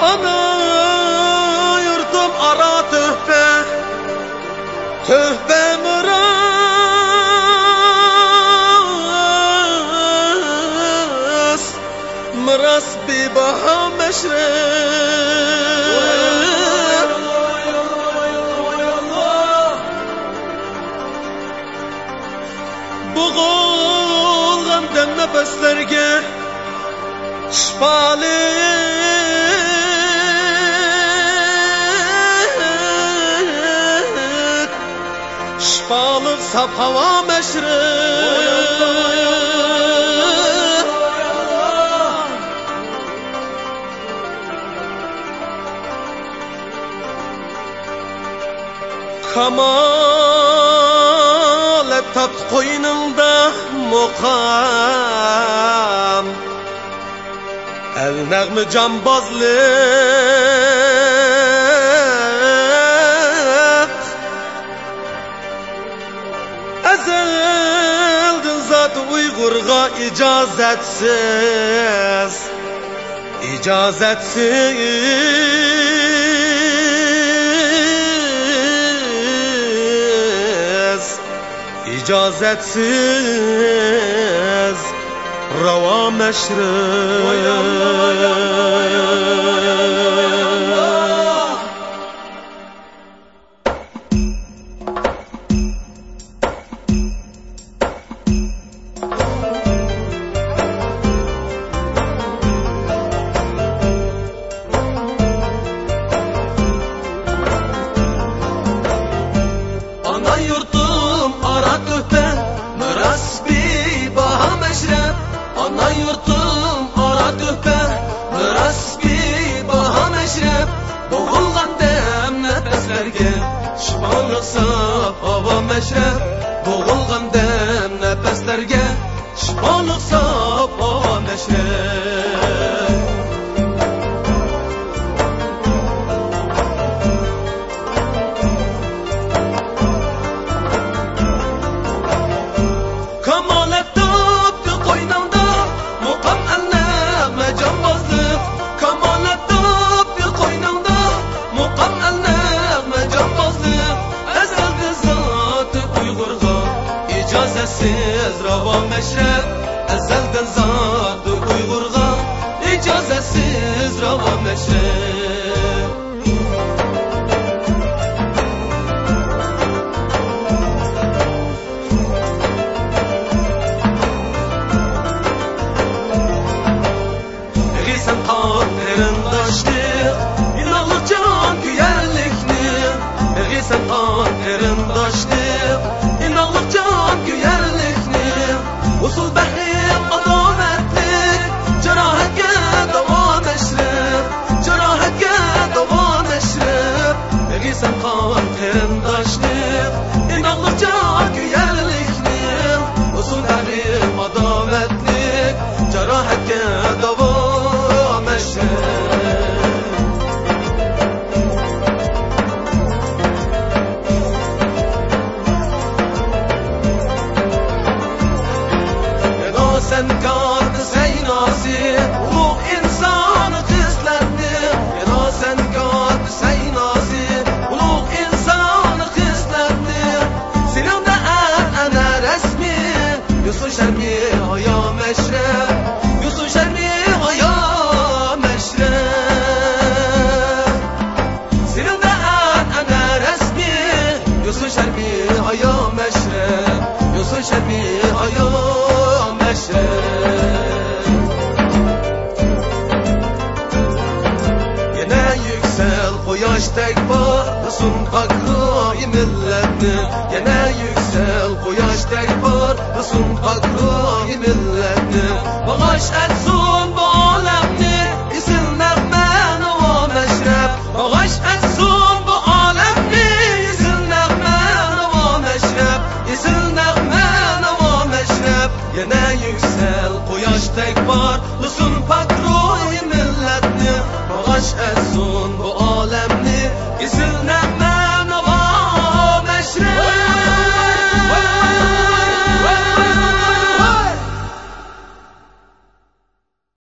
Ana yurdum ara töhbe Töhbe mıra مراس ببها مشرق بغول غمدن نفس درگه شپالی Hava meşrep Kamal tat qo'yningda muqam. El nag'mi jambozlik Uyg'urga ijozatsiz ijozatsiz ijozatsiz ravo meşrep Şifalık sap hava mezra va meşrep Ezelden zattır Uygurga İcazesiz rava meşrep Giysen kanlarındaştı İnanlık can güyerlikni Usul behrim adametlik Cerahetke devam Ya sen kaldı Yusuf Şermi haya meşrep Yusuf Şermi haya meşrep Sinemde en ana resmi Yusuf Şermi haya meşrep Yusuf Şermi haya meşrep tek bağırsın hakkı milletini Yine yüksel bağırsın hakkı milletini Bağış etsin is alive.